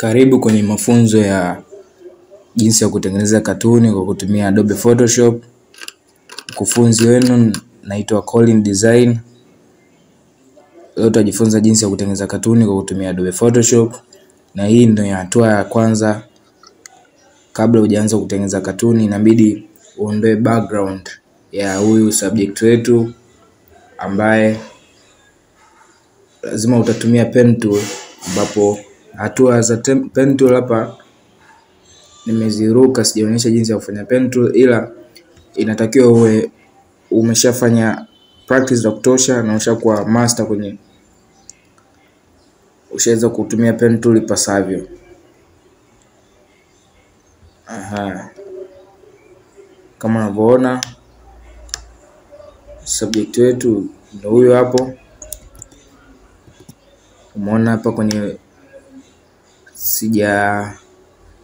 Karibu kwenye mafunzo ya jinsi ya kutengeneza katuni kwa kutumia Adobe Photoshop. Mkufunzi wenu naitwa Colin Design. Leo tutajifunza jinsi ya kutengeneza katuni kwa kutumia Adobe Photoshop, na hii ndio hatua ya kwanza. Kabla hujaanza kutengeneza katuni, inabidi uondoe background ya huyu subject wetu ambaye lazima utatumia pen tool, ambapo hatua za pen tool hapa nimeziruka, sijaonyesha jinsi ya kufanya pen tool, ila inatakiwa uwe umeshafanya practice za kutosha na ushakuwa master kwenye, ushaweza kutumia pen tool ipasavyo. Aha, kama unavyoona subject wetu ndio huyo hapo. Umeona hapa kwenye sija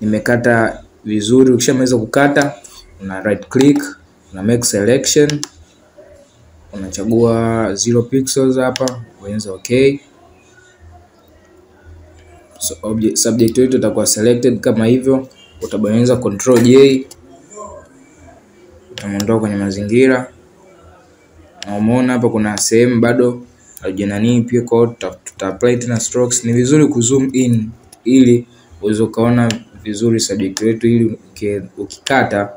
nimekata vizuri. Ukishamaliza kukata, una right click, una make selection, unachagua zero pixels hapa, uanze okay. So, object, subject wetu itakuwa selected kama hivyo. Utabonyeza control J, utamondoa kwenye mazingira. Na umeona hapa kuna sehemu bado haijanani pia, kwa hiyo tuta apply tena strokes. Ni vizuri kuzoom in ili uweze ukaona vizuri subject wetu, ili ukikata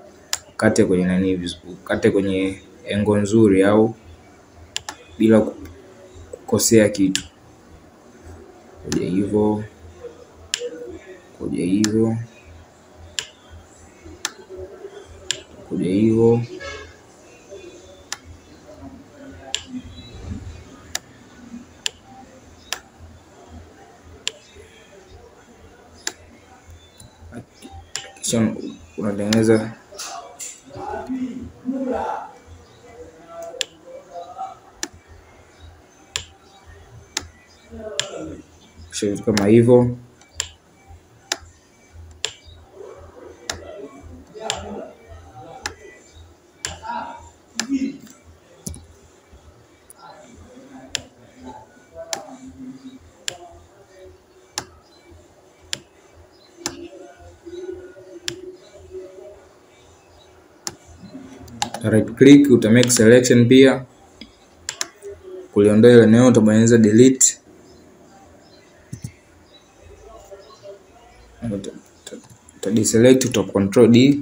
ukate kwenye nani, ukate kwenye engo nzuri au bila kukosea kitu. Kuja hivyo, kuja hivyo, kuja hivyo. Kisha unatengeneza vitu kama hivyo. Right click uta make selection pia. Kuliondoa ile eneo utabonyeza delete, uta deselect, uta control D